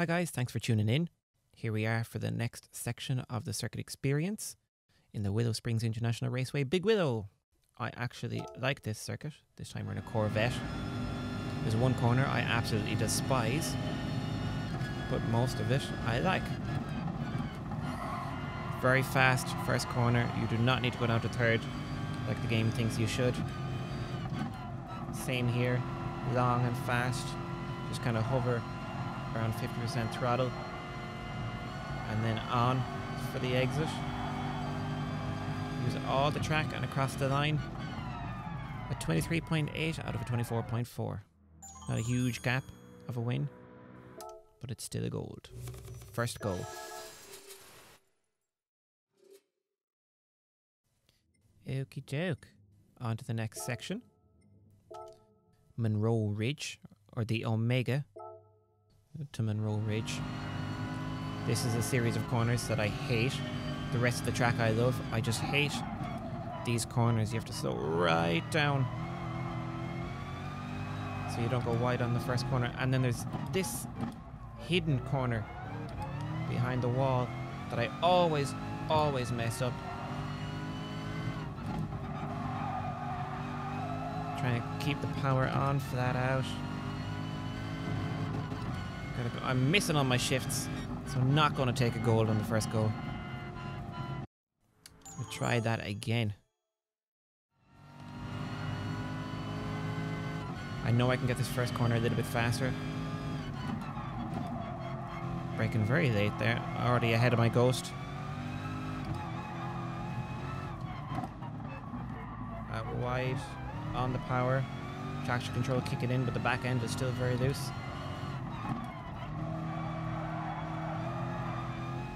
Hi, guys. Thanks for tuning in. Here we are for the next section of the circuit experience in the Willow Springs International Raceway. Big Willow. I actually like this circuit. This time we're in a Corvette. There's one corner I absolutely despise, but most of it I like. Very fast first corner. You do not need to go down to third like the game thinks you should. Same here. Long and fast. Just kind of hover around 50% throttle. And then on for the exit. Use all the track and across the line. A 23.8 out of a 24.4. Not a huge gap of a win, but it's still a gold. First goal. Okie doke. On to the next section. Monroe Ridge, or the Omega to Monroe Ridge. This is a series of corners that I hate. The rest of the track I love. I just hate these corners. You have to slow right down. So you don't go wide on the first corner. And then there's this hidden corner behind the wall that I always, always mess up. Trying to keep the power on, flat out. I'm missing on my shifts, so I'm not going to take a gold on the first go. We'll try that again. I know I can get this first corner a little bit faster. Braking very late there. Already ahead of my ghost. Out wide on the power. Traction control kicking in, but the back end is still very loose.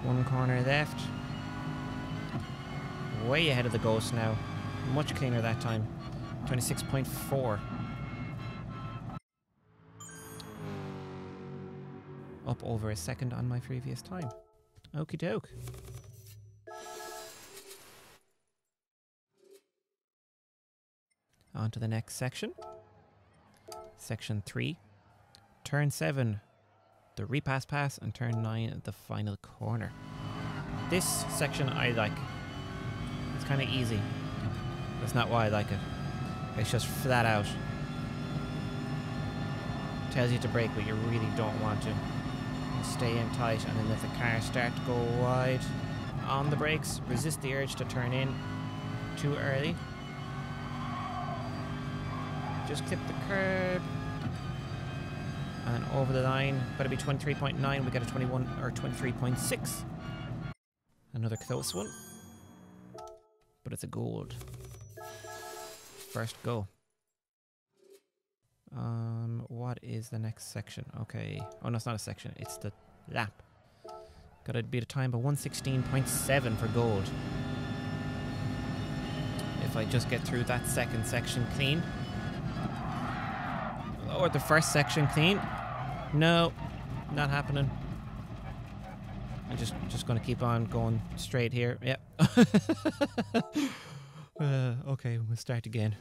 One corner left. Way ahead of the ghost now. Much cleaner that time. 26.4. Up over a second on my previous time. Okie doke. On to the next section. Section 3. Turn 7. The repass pass and turn 9 at the final corner. This section I like. It's kind of easy. That's not why I like it. It's just flat out. Tells you to brake but you really don't want to. You stay in tight and then if the car start to go wide on the brakes, resist the urge to turn in too early just clip the curb. And over the line, better be 23.9, we get a 21 or 23.6. Another close one. But it's a gold. First go. Um, what is the next section? Okay. Oh no, it's not a section, it's the lap. Gotta beat a time of 116.7 for gold. If I just get through that second section clean, or the first section clean. No, not happening. I'm just just gonna keep on going straight here. Yep. uh, okay, we'll start again.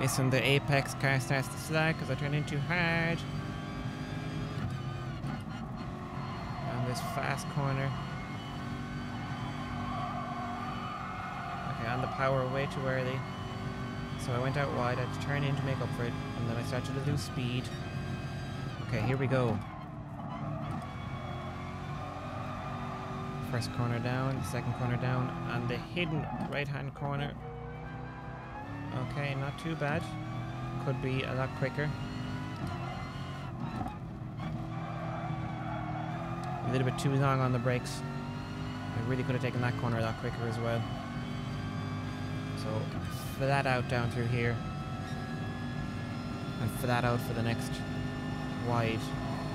Missing the apex car starts to slide because I turned in too hard. On this fast corner. On the power way too early. So I went out wide, I had to turn in to make up for it, and then I started to lose speed. Okay, here we go. First corner down, second corner down, and the hidden right-hand corner. Okay, not too bad. Could be a lot quicker. A little bit too long on the brakes. I really could have taken that corner a lot quicker as well. So that out down through here. And that out for the next wide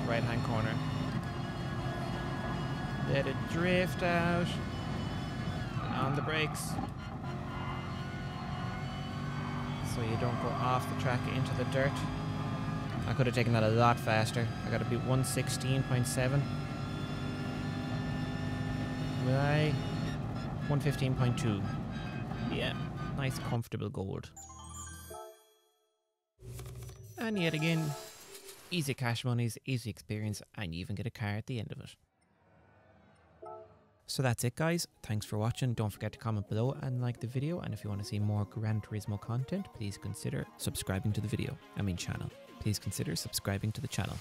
right hand corner. Let it drift out. And on the brakes. So you don't go off the track into the dirt. I could have taken that a lot faster. I got to be 116.7. Will I? 115.2. Yeah, nice comfortable gold. And yet again, easy cash monies, easy experience, and you even get a car at the end of it. So that's it guys, thanks for watching, don't forget to comment below and like the video, and if you want to see more Gran Turismo content, please consider subscribing to the video, I mean channel. Please consider subscribing to the channel.